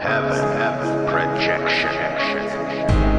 Heaven, heaven, projection.